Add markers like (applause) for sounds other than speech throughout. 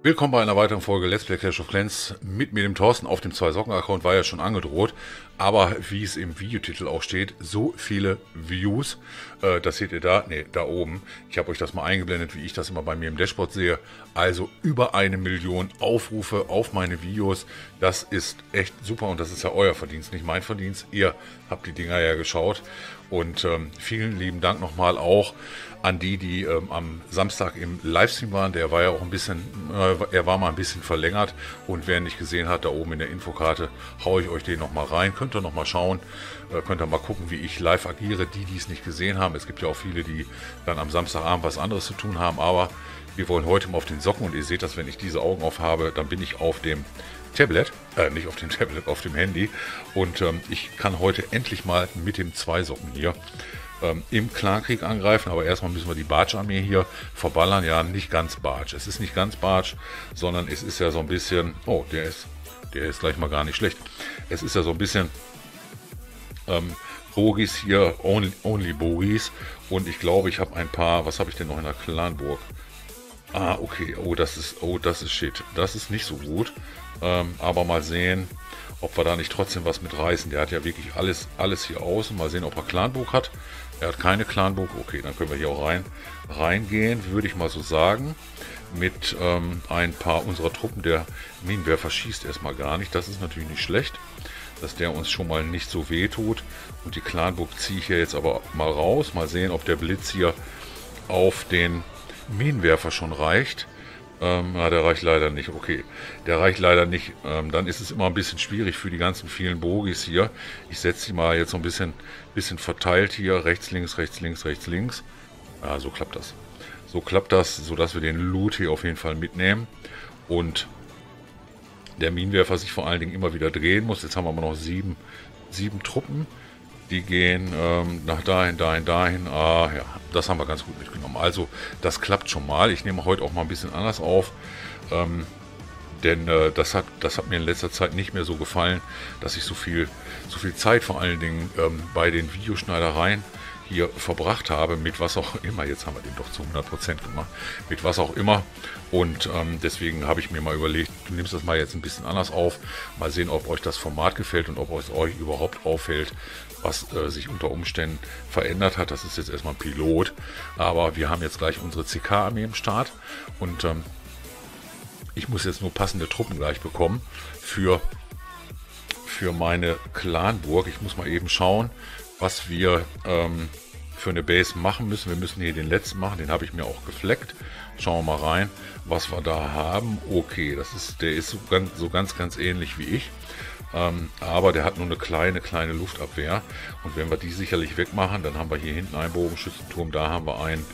Willkommen bei einer weiteren Folge Let's Play Clash of Clans mit mir, dem Thorsten, auf dem Zwei-Socken-Account, war ja schon angedroht. Aber wie es im Videotitel auch steht, so viele Views, äh, das seht ihr da, ne, da oben. Ich habe euch das mal eingeblendet, wie ich das immer bei mir im Dashboard sehe. Also über eine Million Aufrufe auf meine Videos. Das ist echt super und das ist ja euer Verdienst, nicht mein Verdienst. Ihr habt die Dinger ja geschaut. Und ähm, vielen lieben Dank nochmal auch an die, die ähm, am Samstag im Livestream waren. Der war ja auch ein bisschen, äh, er war mal ein bisschen verlängert. Und wer nicht gesehen hat, da oben in der Infokarte haue ich euch den nochmal rein. Könnt ihr nochmal schauen, äh, könnt ihr mal gucken, wie ich live agiere. Die, die es nicht gesehen haben. Es gibt ja auch viele, die dann am Samstagabend was anderes zu tun haben. Aber wir wollen heute mal auf den Socken und ihr seht das, wenn ich diese Augen auf habe, dann bin ich auf dem Tablet, äh, nicht auf dem (laughs) Tablet, auf dem Handy. Und ähm, ich kann heute endlich mal mit dem Zweisocken hier ähm, im Clankrieg angreifen. Aber erstmal müssen wir die Barge-Armee hier verballern. Ja, nicht ganz Barge. Es ist nicht ganz Barge, sondern es ist ja so ein bisschen... Oh, der ist, der ist gleich mal gar nicht schlecht. Es ist ja so ein bisschen... Ähm, Bogis hier, only, only Bogis. Und ich glaube, ich habe ein paar... Was habe ich denn noch in der Clanburg? Ah, okay. Oh, das ist... Oh, das ist shit. Das ist nicht so gut. Ähm, aber mal sehen ob wir da nicht trotzdem was mit reißen. Der hat ja wirklich alles, alles hier außen. Mal sehen, ob er Clanburg hat. Er hat keine Clanburg. Okay, dann können wir hier auch rein, reingehen, würde ich mal so sagen. Mit ähm, ein paar unserer Truppen. Der Minenwerfer schießt erstmal gar nicht. Das ist natürlich nicht schlecht, dass der uns schon mal nicht so weh tut. Und die Clanburg ziehe ich hier jetzt aber mal raus. Mal sehen, ob der Blitz hier auf den Minenwerfer schon reicht. Ähm, ja, der reicht leider nicht. Okay, der reicht leider nicht. Ähm, dann ist es immer ein bisschen schwierig für die ganzen vielen Bogis hier. Ich setze sie mal jetzt so ein bisschen, bisschen verteilt hier. Rechts, links, rechts, links, rechts, links. Ja, so klappt das. So klappt das, sodass wir den Loot hier auf jeden Fall mitnehmen. Und der Minenwerfer sich vor allen Dingen immer wieder drehen muss. Jetzt haben wir aber noch sieben, sieben Truppen. Die gehen ähm, nach dahin, dahin, dahin. Ah ja, das haben wir ganz gut mitgenommen. Also das klappt schon mal. Ich nehme heute auch mal ein bisschen anders auf. Ähm, denn äh, das, hat, das hat mir in letzter Zeit nicht mehr so gefallen, dass ich so viel, so viel Zeit vor allen Dingen ähm, bei den Videoschneidereien hier verbracht habe, mit was auch immer. Jetzt haben wir den doch zu 100% gemacht. Mit was auch immer. Und ähm, deswegen habe ich mir mal überlegt, du nimmst das mal jetzt ein bisschen anders auf. Mal sehen, ob euch das Format gefällt und ob es euch überhaupt auffällt, was äh, sich unter Umständen verändert hat. Das ist jetzt erstmal ein Pilot. Aber wir haben jetzt gleich unsere CK-Armee im Start. Und ähm, ich muss jetzt nur passende Truppen gleich bekommen für, für meine Clanburg. Ich muss mal eben schauen, was wir ähm, für eine Base machen müssen. Wir müssen hier den letzten machen, den habe ich mir auch gefleckt. Schauen wir mal rein, was wir da haben. Okay, das ist, der ist so ganz, so ganz, ganz ähnlich wie ich. Ähm, aber der hat nur eine kleine, kleine Luftabwehr. Und wenn wir die sicherlich wegmachen, dann haben wir hier hinten einen Bogenschützenturm, da haben wir einen.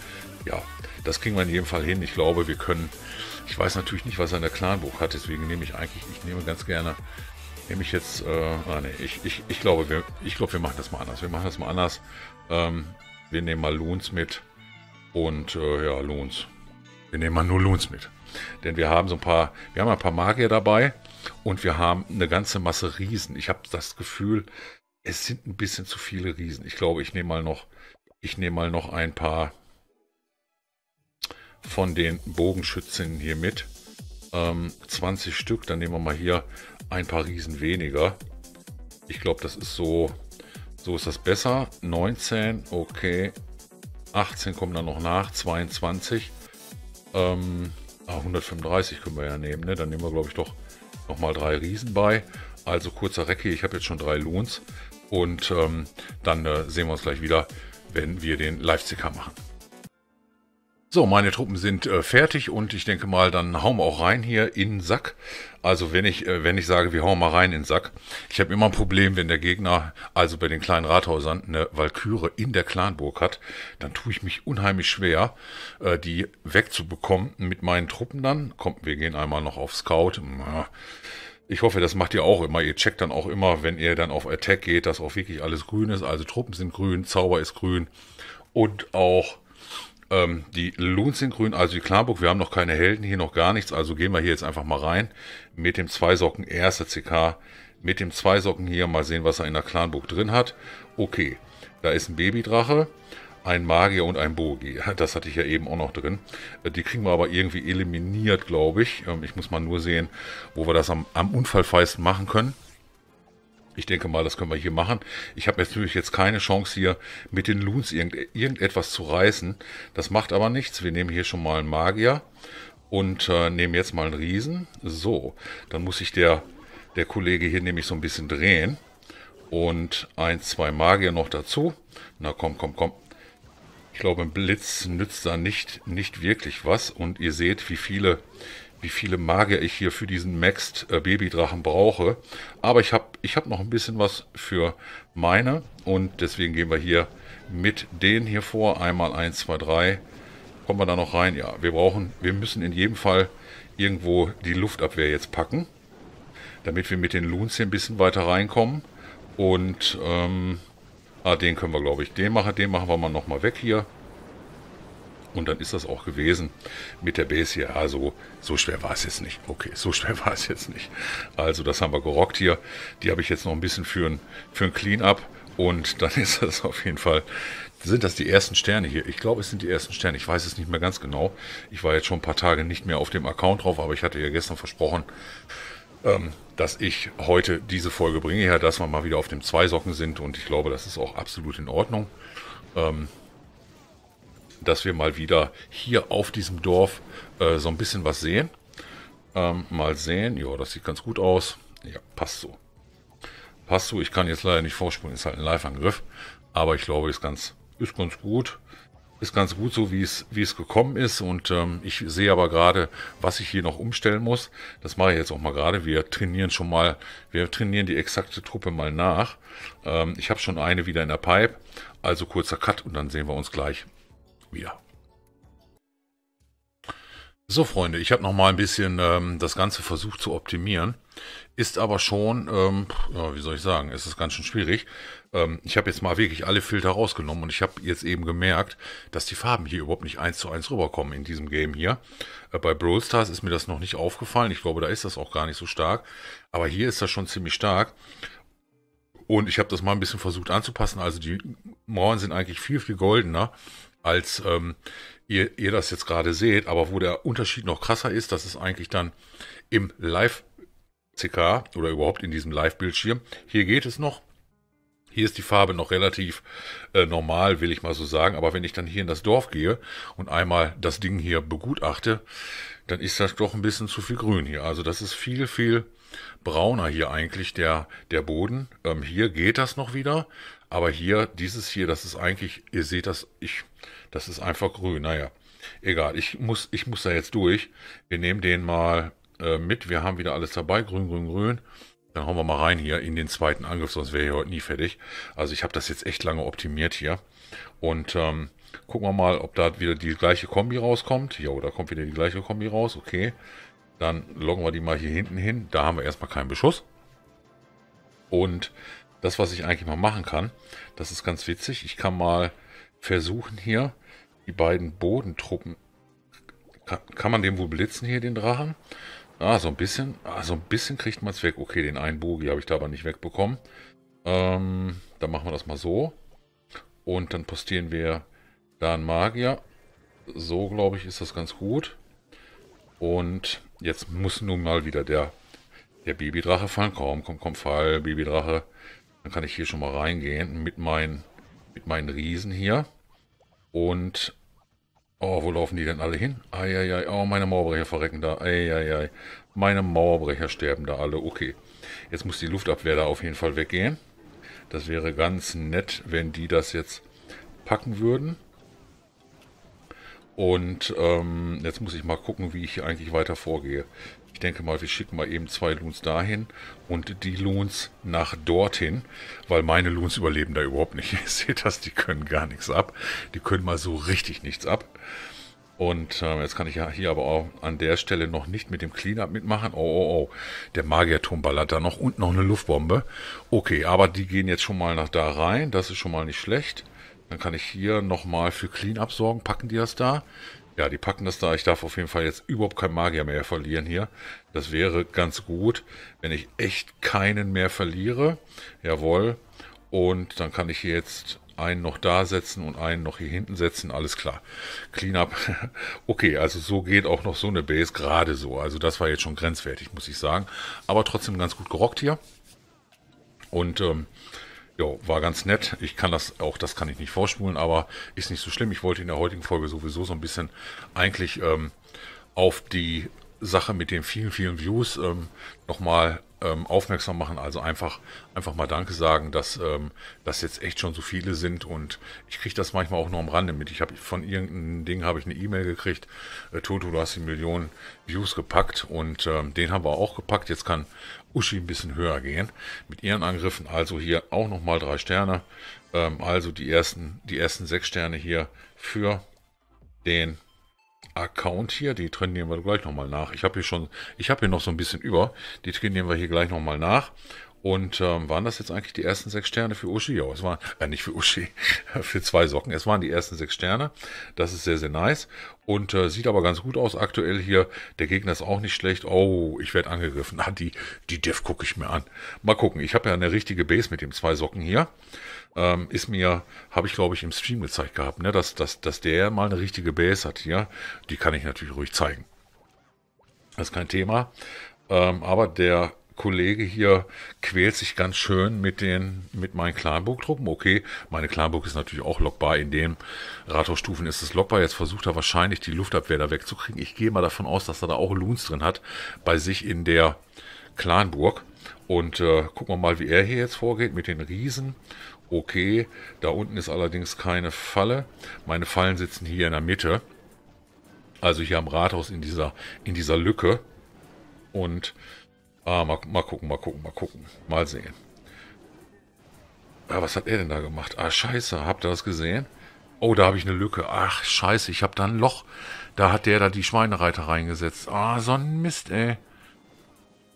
Ja, das kriegen wir in jedem Fall hin. Ich glaube, wir können. Ich weiß natürlich nicht, was er in der Clanburg hat, deswegen nehme ich eigentlich, ich nehme ganz gerne nehme ich jetzt, äh, ah, nee, ich, ich, ich glaube, wir, ich glaube, wir machen das mal anders. Wir machen das mal anders. Ähm, wir nehmen mal Loons mit und äh, ja, Loons. Wir nehmen mal nur Loons mit. Denn wir haben so ein paar, wir haben ein paar Magier dabei und wir haben eine ganze Masse Riesen. Ich habe das Gefühl, es sind ein bisschen zu viele Riesen. Ich glaube, ich nehme mal noch, ich nehme mal noch ein paar von den Bogenschützen hier mit. Ähm, 20 Stück, dann nehmen wir mal hier ein paar Riesen weniger. Ich glaube, das ist so, so ist das besser. 19, okay. 18 kommen dann noch nach, 22. Ähm, ah, 135 können wir ja nehmen, ne? Dann nehmen wir, glaube ich, doch nochmal drei Riesen bei. Also kurzer Recke, ich habe jetzt schon drei Loons. Und ähm, dann äh, sehen wir uns gleich wieder, wenn wir den Live-CK machen. So, meine Truppen sind äh, fertig und ich denke mal, dann hauen wir auch rein hier in den Sack. Also wenn ich, äh, wenn ich sage, wir hauen mal rein in den Sack. Ich habe immer ein Problem, wenn der Gegner, also bei den kleinen Rathäusern, eine Walküre in der Clanburg hat, dann tue ich mich unheimlich schwer, äh, die wegzubekommen mit meinen Truppen dann. Kommt, wir gehen einmal noch auf Scout. Ich hoffe, das macht ihr auch immer. Ihr checkt dann auch immer, wenn ihr dann auf Attack geht, dass auch wirklich alles grün ist. Also Truppen sind grün, Zauber ist grün und auch ähm, die Loons sind grün, also die Klarburg. Wir haben noch keine Helden, hier noch gar nichts. Also gehen wir hier jetzt einfach mal rein mit dem Zweisocken, erster CK. Mit dem Zweisocken hier mal sehen, was er in der Clanburg drin hat. Okay, da ist ein Babydrache. ein Magier und ein Bogi. (laughs) Das hatte ich ja eben auch noch drin. Äh, die kriegen wir aber irgendwie eliminiert, glaube ich. Ähm, ich muss mal nur sehen, wo wir das am, am unfallfeisten machen können. Ich denke mal, das können wir hier machen. Ich habe natürlich jetzt keine Chance hier mit den Loons irgend, irgendetwas zu reißen. Das macht aber nichts. Wir nehmen hier schon mal einen Magier und äh, nehmen jetzt mal einen Riesen. So, dann muss sich der, der Kollege hier nämlich so ein bisschen drehen. Und ein, zwei Magier noch dazu. Na komm, komm, komm. Ich glaube, ein Blitz nützt da nicht, nicht wirklich was. Und ihr seht, wie viele, wie viele Magier ich hier für diesen Maxed äh, Babydrachen brauche. Aber ich habe ich hab noch ein bisschen was für meine. Und deswegen gehen wir hier mit denen hier vor. Einmal 1, 2, 3. Kommen wir da noch rein? Ja, wir brauchen, wir müssen in jedem Fall irgendwo die Luftabwehr jetzt packen. Damit wir mit den Loons hier ein bisschen weiter reinkommen. Und ähm, Ah, den können wir, glaube ich. Den machen, den machen wir mal nochmal weg hier. Und dann ist das auch gewesen mit der Base hier. Also, so schwer war es jetzt nicht. Okay, so schwer (laughs) war es jetzt nicht. Also, das haben wir gerockt hier. Die habe ich jetzt noch ein bisschen für ein, für ein Clean-Up. Und (laughs) dann ist das auf jeden Fall, sind das die ersten Sterne hier. Ich glaube, es sind die ersten Sterne. Ich weiß es nicht mehr ganz genau. Ich war jetzt schon ein paar Tage nicht mehr auf dem Account drauf, aber ich hatte ja gestern versprochen, ähm, dass ich heute diese Folge bringe, ja, dass wir mal wieder auf dem Zweisocken sind und ich glaube, das ist auch absolut in Ordnung, ähm, dass wir mal wieder hier auf diesem Dorf äh, so ein bisschen was sehen. Ähm, mal sehen, ja, das sieht ganz gut aus. Ja, passt so. Passt so, ich kann jetzt leider nicht vorspulen, ist halt ein Live-Angriff, aber ich glaube, ist ganz, ist ganz gut ist ganz gut so, wie es, wie es gekommen ist. Und ähm, ich sehe aber gerade, was ich hier noch umstellen muss. Das mache ich jetzt auch mal gerade. Wir trainieren schon mal, wir trainieren die exakte Truppe mal nach. Ähm, ich habe schon eine wieder in der Pipe. Also kurzer Cut und dann sehen wir uns gleich wieder. So Freunde, ich habe noch mal ein bisschen ähm, das Ganze versucht zu optimieren. Ist aber schon, ähm, ja, wie soll ich sagen, es ist ganz schön schwierig. Ähm, ich habe jetzt mal wirklich alle Filter rausgenommen und ich habe jetzt eben gemerkt, dass die Farben hier überhaupt nicht eins zu eins rüberkommen in diesem Game hier. Äh, bei Brawl Stars ist mir das noch nicht aufgefallen. Ich glaube, da ist das auch gar nicht so stark. Aber hier ist das schon ziemlich stark. Und ich habe das mal ein bisschen versucht anzupassen. Also die Mauern sind eigentlich viel, viel goldener, als ähm, ihr, ihr das jetzt gerade seht. Aber wo der Unterschied noch krasser ist, das ist eigentlich dann im Live- CK oder überhaupt in diesem Live-Bildschirm. Hier geht es noch. Hier ist die Farbe noch relativ äh, normal, will ich mal so sagen. Aber wenn ich dann hier in das Dorf gehe und einmal das Ding hier begutachte, dann ist das doch ein bisschen zu viel grün hier. Also das ist viel, viel brauner hier eigentlich der, der Boden. Ähm, hier geht das noch wieder. Aber hier, dieses hier, das ist eigentlich, ihr seht das, ich, das ist einfach grün. Naja, egal. Ich muss, ich muss da jetzt durch. Wir nehmen den mal äh, mit. Wir haben wieder alles dabei. Grün, grün, grün. Dann hauen wir mal rein hier in den zweiten Angriff, sonst wäre ich heute nie fertig. Also ich habe das jetzt echt lange optimiert hier. Und ähm, gucken wir mal, ob da wieder die gleiche Kombi rauskommt. Jo, da kommt wieder die gleiche Kombi raus. Okay. Dann loggen wir die mal hier hinten hin. Da haben wir erstmal keinen Beschuss. Und das, was ich eigentlich mal machen kann, das ist ganz witzig. Ich kann mal versuchen hier die beiden Bodentruppen. Kann, kann man den wohl blitzen hier, den Drachen? Ah, so ein bisschen. Ah, so ein bisschen kriegt man es weg. Okay, den einen Bogi habe ich da aber nicht wegbekommen. Ähm, dann machen wir das mal so. Und dann postieren wir da einen Magier. So, glaube ich, ist das ganz gut. Und jetzt muss nun mal wieder der, der Babydrache fallen. Komm, komm, komm, fall, Babydrache. Dann kann ich hier schon mal reingehen mit meinen, mit meinen Riesen hier. Und Oh, wo laufen die denn alle hin? Eieiei, oh, meine Mauerbrecher verrecken da. Eieiei, meine Mauerbrecher sterben da alle. Okay, jetzt muss die Luftabwehr da auf jeden Fall weggehen. Das wäre ganz nett, wenn die das jetzt packen würden. Und ähm, jetzt muss ich mal gucken, wie ich hier eigentlich weiter vorgehe. Ich denke mal, wir schicken mal eben zwei Loons dahin und die Loons nach dorthin, weil meine Loons überleben da überhaupt nicht. (laughs) Ihr seht das, die können gar nichts ab. Die können mal so richtig nichts ab. Und äh, jetzt kann ich ja hier aber auch an der Stelle noch nicht mit dem Cleanup mitmachen. Oh, oh, oh. Der Magierturm ballert da noch und noch eine Luftbombe. Okay, aber die gehen jetzt schon mal nach da rein. Das ist schon mal nicht schlecht. Dann kann ich hier nochmal für Cleanup sorgen. Packen die das da? Ja, die packen das da. Ich darf auf jeden Fall jetzt überhaupt kein Magier mehr verlieren hier. Das wäre ganz gut, wenn ich echt keinen mehr verliere. Jawohl. Und dann kann ich hier jetzt einen noch da setzen und einen noch hier hinten setzen, alles klar. Cleanup, (laughs) okay, also so geht auch noch so eine Base, gerade so. Also das war jetzt schon grenzwertig, muss ich sagen. Aber trotzdem ganz gut gerockt hier. Und ähm, ja, war ganz nett. Ich kann das auch, das kann ich nicht vorspulen, aber ist nicht so schlimm. Ich wollte in der heutigen Folge sowieso so ein bisschen eigentlich ähm, auf die Sache mit den vielen, vielen Views ähm, nochmal ähm, aufmerksam machen. Also einfach, einfach mal Danke sagen, dass ähm, das jetzt echt schon so viele sind und ich kriege das manchmal auch nur am Rande mit. Ich habe von irgendeinem Ding habe ich eine E-Mail gekriegt. Äh, Toto, du hast die Millionen Views gepackt und ähm, den haben wir auch gepackt. Jetzt kann Uschi ein bisschen höher gehen mit ihren Angriffen. Also hier auch nochmal drei Sterne. Ähm, also die ersten, die ersten sechs Sterne hier für den Account hier, die trainieren wir gleich nochmal nach. Ich habe hier schon, ich habe hier noch so ein bisschen über, die trainieren wir hier gleich nochmal nach. Und ähm, waren das jetzt eigentlich die ersten sechs Sterne für Uschi? Ja, es waren, äh, nicht für Uschi, (laughs) für zwei Socken. Es waren die ersten sechs Sterne. Das ist sehr, sehr nice. Und äh, sieht aber ganz gut aus aktuell hier. Der Gegner ist auch nicht schlecht. Oh, ich werde angegriffen. Ah, die, die Dev gucke ich mir an. Mal gucken. Ich habe ja eine richtige Base mit dem zwei Socken hier ähm, ist mir, habe ich glaube ich im Stream gezeigt gehabt, ne, dass, dass, dass der mal eine richtige Base hat hier. Die kann ich natürlich ruhig zeigen. Das ist kein Thema. Ähm, aber der Kollege hier quält sich ganz schön mit den, mit meinen Clanburg-Truppen. Okay, meine Clanburg ist natürlich auch lockbar. In den Rathausstufen ist es lockbar. Jetzt versucht er wahrscheinlich die Luftabwehr da wegzukriegen. Ich gehe mal davon aus, dass er da auch Loons drin hat bei sich in der Clanburg. Und äh, gucken wir mal, wie er hier jetzt vorgeht mit den Riesen okay. Da unten ist allerdings keine Falle. Meine Fallen sitzen hier in der Mitte. Also hier am Rathaus in dieser, in dieser Lücke. Und ah, mal, mal gucken, mal gucken, mal gucken. Mal sehen. Ah, was hat er denn da gemacht? Ah, scheiße, habt ihr das gesehen? Oh, da habe ich eine Lücke. Ach, scheiße, ich habe da ein Loch. Da hat der da die Schweinereiter reingesetzt. Ah, so ein Mist, ey.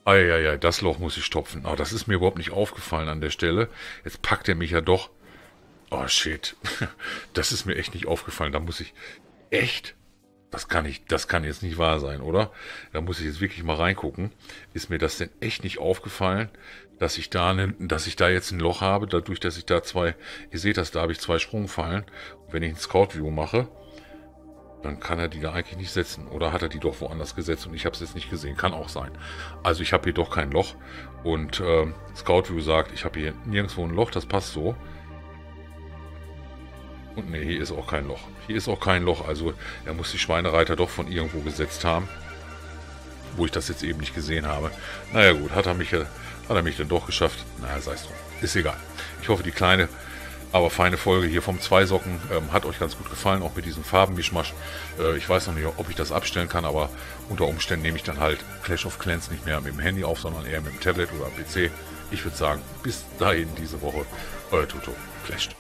Eieiei, das Loch muss ich stopfen. Oh, das ist mir überhaupt nicht aufgefallen an der Stelle. Jetzt packt er mich ja doch. Oh, shit. (laughs) Das ist mir echt nicht aufgefallen. Da muss ich... Echt? Das kann ich, das kann jetzt nicht wahr sein, oder? Da muss ich jetzt wirklich mal reingucken. Ist mir das denn echt nicht aufgefallen, dass ich da, ne, dass ich da jetzt ein Loch habe, dadurch, dass ich da zwei, ihr seht das, da habe ich zwei Sprungfallen. Und wenn ich ein Scout View mache, dann kann er die da eigentlich nicht setzen. Oder hat er die doch woanders gesetzt und ich habe es jetzt nicht gesehen. Kann auch sein. Also ich habe hier doch kein Loch. Und äh, Scout View sagt, ich habe hier nirgendwo ein Loch, das passt so. Und ne, hier ist auch kein Loch. Hier ist auch kein Loch. Also er muss die Schweinereiter doch von irgendwo gesetzt haben. Wo ich das jetzt eben nicht gesehen habe. Naja gut, hat er mich, hat er mich dann doch geschafft. Naja, sei es drum. Ist egal. Ich hoffe, die kleine aber feine Folge hier vom Zweisocken. Ähm, hat euch ganz gut gefallen, auch mit diesem Farbenmischmasch. Äh, ich weiß noch nicht, ob ich das abstellen kann, aber unter Umständen nehme ich dann halt Clash of Clans nicht mehr mit dem Handy auf, sondern eher mit dem Tablet oder PC. Ich würde sagen, bis dahin diese Woche. Euer Tuto. Clasht.